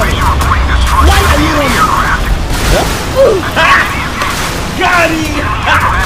running? Why are you Huh? Ooh, ha! Got him!